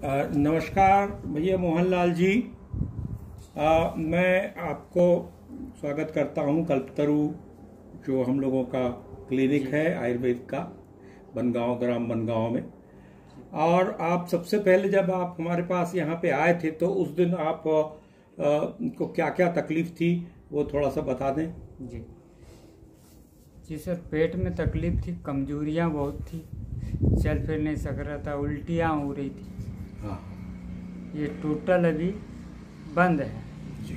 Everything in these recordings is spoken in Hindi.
नमस्कार भैया मोहनलाल जी। अ, मैं आपको स्वागत करता हूँ कल्पतरु जो हम लोगों का क्लिनिक है आयुर्वेद का बनगांव ग्राम बनगांव में। और आप सबसे पहले जब आप हमारे पास यहाँ पे आए थे तो उस दिन आप अ, को क्या क्या तकलीफ़ थी वो थोड़ा सा बता दें। जी। जी सर पेट में तकलीफ़ थी कमजोरियाँ बहुत थी चल फिर नहीं सक रहा था उल्टियाँ हो रही थी। हाँ। ये टोटल अभी बंद है। जी।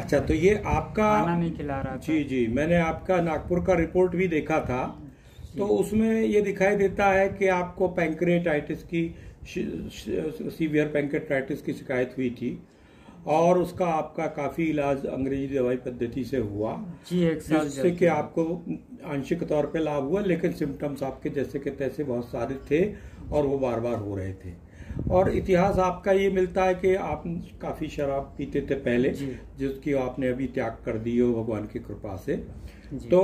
अच्छा तो ये आपका खाना नहीं खिला रहा था। जी जी। मैंने आपका नागपुर का रिपोर्ट भी देखा था। तो उसमें ये दिखाई देता है कि आपको पैंक्रियाटाइटिस की सीवियर पैंक्रियाटाइटिस की शिकायत हुई थी और उसका आपका काफ़ी इलाज अंग्रेज़ी दवाई पद्धति से हुआ। जी एक साल जिससे कि आपको आंशिक तौर पे लाभ हुआ लेकिन सिम्टम्स आपके जैसे के तैसे बहुत सारे थे और वो बार बार हो रहे थे। और इतिहास आपका ये मिलता है कि आप काफ़ी शराब पीते थे पहले जिसकी आपने अभी त्याग कर दी हो भगवान की कृपा से। तो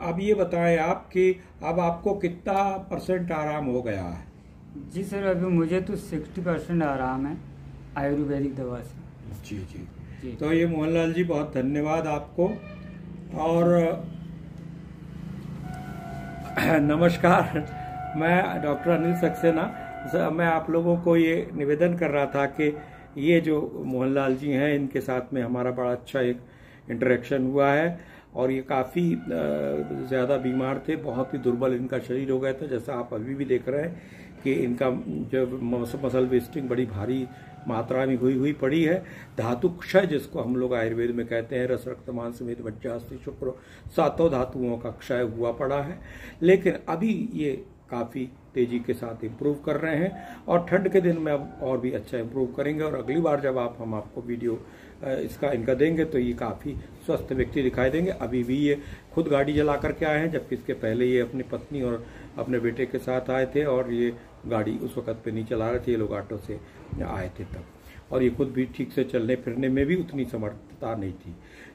अब ये बताएँ आप कि अब आपको कितना परसेंट आराम हो गया है? जी सर अभी मुझे तो सिक्सटी परसेंट आराम है आयुर्वेदिक दवा से। जी जी। जी। तो ये मोहनलाल जी बहुत धन्यवाद आपको। और नमस्कार। मैं डॉक्टर अनिल सक्सेना मैं आप लोगों को ये निवेदन कर रहा था कि ये जो मोहनलाल जी हैं, इनके साथ में हमारा बड़ा अच्छा एक इंटरेक्शन हुआ है और ये काफ़ी ज़्यादा बीमार थे, बहुत ही दुर्बल इनका शरीर हो गया था। जैसा आप अभी भी देख रहे हैं कि इनका जो मस- मसल वेस्टिंग बड़ी भारी मात्रा में हुई हुई पड़ी है। धातु क्षय, जिसको हम लोग आयुर्वेद में कहते हैं, रस रक्त मांस समेत मज्जास्थि शुक्र, सातों धातुओं का क्षय हुआ पड़ा है। लेकिन अभी ये काफ़ी तेज़ी के साथ इम्प्रूव कर रहे हैं और ठंड के दिन में अब और भी अच्छा इम्प्रूव करेंगे और अगली बार जब आप, हम आपको वीडियो इसका इनका देंगे तो ये काफ़ी स्वस्थ व्यक्ति दिखाई देंगे। अभी भी ये खुद गाड़ी जला करके आए हैं, जबकि इसके पहले ये अपनी पत्नी और अपने बेटे के साथ आए थे और ये गाड़ी उस वक्त पे नहीं चला रहे थे, ये लोग ऑटो से आए थे तब। और ये खुद भी ठीक से चलने फिरने में भी उतनी समर्थता नहीं थी।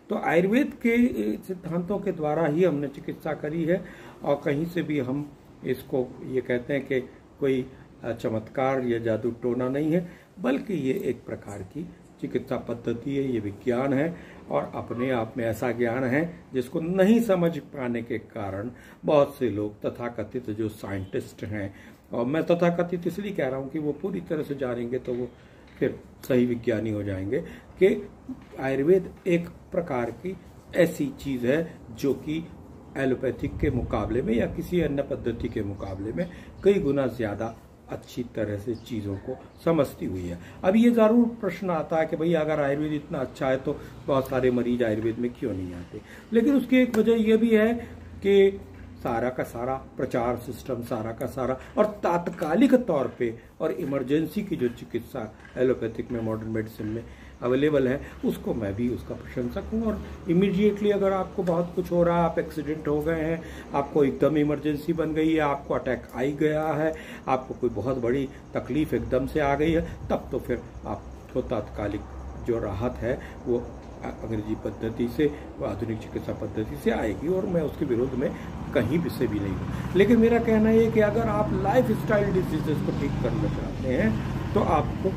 तो आयुर्वेद के सिद्धांतों के द्वारा ही हमने चिकित्सा करी है और कहीं से भी हम इसको ये कहते हैं कि कोई चमत्कार या जादू टोना नहीं है, बल्कि ये एक प्रकार की चिकित्सा पद्धति है, ये विज्ञान है, और अपने आप में ऐसा ज्ञान है जिसको नहीं समझ पाने के कारण बहुत से लोग तथाकथित जो साइंटिस्ट हैं, और मैं तथाकथित इसलिए कह रहा हूँ कि वो पूरी तरह से जानेंगे तो वो फिर सही विज्ञानी हो जाएँगे कि आयुर्वेद एक प्रकार की ऐसी चीज़ है जो कि एलोपैथिक के मुकाबले में या किसी अन्य पद्धति के मुकाबले में कई गुना ज़्यादा अच्छी तरह से चीज़ों को समझती हुई है। अब ये ज़रूर प्रश्न आता है कि भाई अगर आयुर्वेद इतना अच्छा है तो बहुत सारे मरीज़ आयुर्वेद में क्यों नहीं आते? लेकिन उसकी एक वजह यह भी है कि सारा का सारा प्रचार सिस्टम, सारा का सारा और तात्कालिक तौर पे और इमरजेंसी की जो चिकित्सा एलोपैथिक में मॉडर्न मेडिसिन में अवेलेबल है, उसको मैं भी उसका प्रशंसक हूँ। और इमीडिएटली अगर आपको बहुत कुछ हो रहा है, आप एक्सीडेंट हो गए हैं, आपको एकदम इमरजेंसी बन गई है, आपको अटैक आ ही गया है, आपको कोई बहुत बड़ी तकलीफ़ एकदम से आ गई है, तब तो फिर आपको तात्कालिक जो राहत है, वो अंग्रेज़ी पद्धति से वो आधुनिक चिकित्सा पद्धति से आएगी और मैं उसके विरोध में कहीं भी से भी नहीं हूँ। लेकिन मेरा कहना ये कि अगर आप लाइफ स्टाइल डिजीजेस को ठीक करना चाहते हैं तो आपको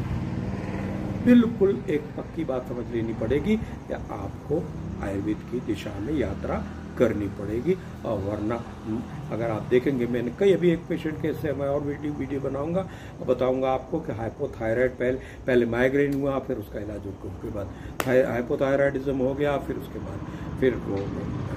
बिल्कुल एक पक्की बात समझ लेनी पड़ेगी कि आपको आयुर्वेद की दिशा में यात्रा करनी पड़ेगी। और वरना, अगर आप देखेंगे, मैंने कई अभी एक पेशेंट के से मैं और वीडियो वीडियो बनाऊँगा और बताऊँगा आपको कि हाइपोथायराइड पहले पहले माइग्रेन हुआ, फिर उसका इलाज होगा, उसके बाद हाइपोथायराइडिज्म हो गया, फिर उसके बाद, फिर वो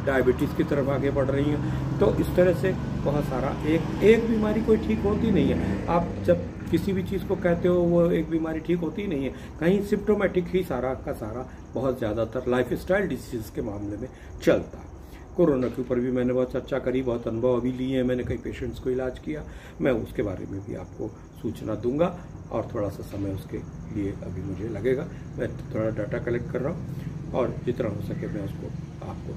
डायबिटीज़ की तरफ़ आगे बढ़ रही हैं। तो इस तरह से बहुत सारा, एक एक बीमारी कोई ठीक होती नहीं है। आप जब किसी भी चीज़ को कहते हो, वो एक बीमारी ठीक होती ही नहीं है। कहीं सिम्टोमेटिक ही सारा का सारा बहुत ज़्यादातर लाइफ स्टाइल डिसीज के मामले में चलता। है कोरोना के ऊपर भी मैंने बहुत चर्चा करी, बहुत अनुभव अभी लिए हैं। मैंने कई पेशेंट्स को इलाज किया। मैं उसके बारे में भी आपको सूचना दूँगा और थोड़ा सा समय उसके लिए अभी मुझे लगेगा। मैं थोड़ा डाटा कलेक्ट कर रहा हूँ और जितना हो सके मैं उसको आपको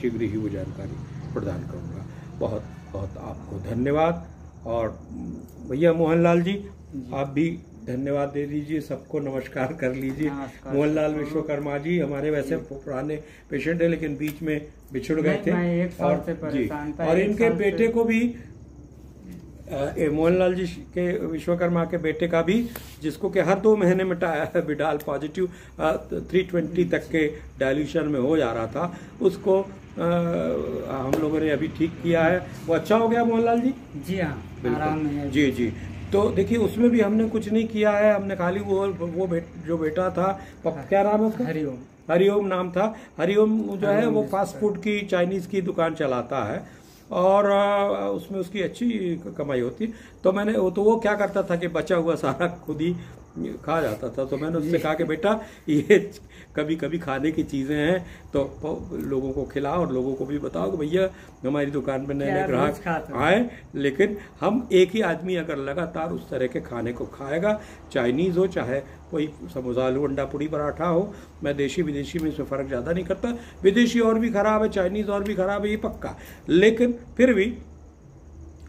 शीघ्र ही वो जानकारी प्रदान करूँगा। बहुत बहुत आपको धन्यवाद। और भैया मोहनलाल जी आप भी धन्यवाद दे दीजिए सबको नमस्कार कर लीजिए। मोहन मोहनलाल विश्वकर्मा जी हमारे वैसे पुराने पेशेंट है लेकिन बीच में बिछुड़ गए थे। और से जी परेशान था, और इनके बेटे को भी ये मोहनलाल जी के विश्वकर्मा के बेटे का भी जिसको कि हर दो महीने में बिडाल पॉजिटिव थ्री ट्वेंटी तक के डायल्यूशन में हो जा रहा था। उसको अ, हम लोगों ने अभी ठीक किया है। वो अच्छा हो गया मोहनलाल जी? जी हाँ आराम है जी जी। तो देखिए उसमें भी हमने कुछ नहीं किया है। हमने खाली वो वो बेट, जो बेटा था पप- क्या नाम है उसका? हरिओम। हरिओम नाम था। हरिओम जो है वो फास्ट फ़ूड की चाइनीज़ की दुकान चलाता है। और उसमें उसकी अच्छी कमाई होती। तो मैंने वो तो वो क्या करता था कि बचा हुआ सारा खुद ही खा जाता था तो मैंने उससे कहा कि बेटा ये कभी कभी खाने की चीज़ें हैं तो लोगों को खिलाओ और लोगों को भी बताओ कि भैया हमारी दुकान में नए नए ग्राहक आए लेकिन हम एक ही आदमी अगर लगातार उस तरह के खाने को खाएगा चाइनीज़ हो चाहे कोई समोसा आलू अंडा पूड़ी पराठा हो मैं देशी विदेशी में इसमें फ़र्क ज़्यादा नहीं करता विदेशी और भी खराब है चाइनीज़ और भी खराब है ये पक्का। लेकिन फिर भी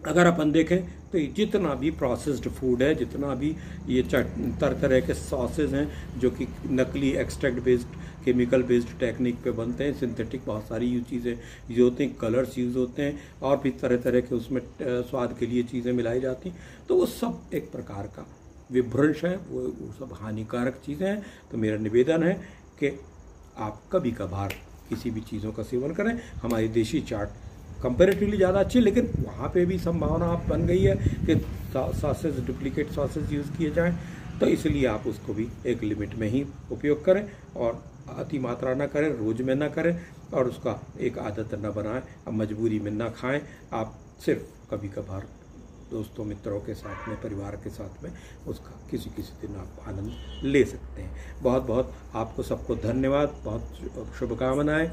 अगर अपन देखें तो जितना भी प्रोसेस्ड फ़ूड है जितना भी ये तरह तरह के सॉसेज हैं जो कि नकली extract based chemical based technique पे बनते हैं सिंथेटिक बहुत सारी यूज़ चीज़ें यूज़ होती हैं कलर्स यूज़ होते हैं और भी तरह तरह के उसमें स्वाद के लिए चीज़ें मिलाई जाती हैं। तो वो सब एक प्रकार का विभ्रंश है वो, वो सब हानिकारक चीज़ें हैं। तो मेरा निवेदन है कि आप कभी कभार किसी भी चीज़ों का सेवन करें। हमारी देशी चाट कंपेरेटिवली ज़्यादा अच्छी, लेकिन वहाँ पे भी संभावना आप बन गई है कि सॉसेज डुप्लीकेट सॉसेज यूज़ किए जाएँ। तो इसलिए आप उसको भी एक लिमिट में ही उपयोग करें और अति मात्रा ना करें, रोज में ना करें और उसका एक आदत न बनाएँ मजबूरी में ना खाएँ। आप सिर्फ़ कभी कभार दोस्तों, मित्रों के साथ में, परिवार के साथ में उसका किसी किसी दिन आप आनंद ले सकते हैं। बहुत बहुत आपको सबको धन्यवाद। बहुत शुभकामनाएँ।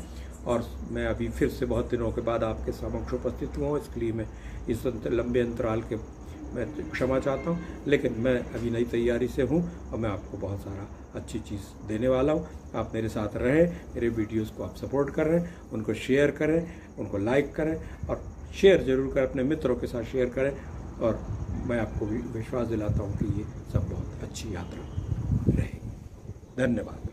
और मैं अभी फिर से बहुत दिनों के बाद आपके समक्ष उपस्थित हुआ हूँ, इसके लिए मैं इस अंत- लंबे अंतराल के, मैं क्षमा चाहता हूँ, लेकिन मैं अभी नई तैयारी से हूँ और मैं आपको बहुत सारा अच्छी चीज़ देने वाला हूँ। आप मेरे साथ रहें, मेरे वीडियोस को आप सपोर्ट कर, उनको शेयर करें, उनको लाइक करें और शेयर ज़रूर करें, अपने मित्रों के साथ शेयर करें और मैं आपको विश्वास दिलाता हूँ कि ये सब बहुत अच्छी यात्रा रहेगी। धन्यवाद।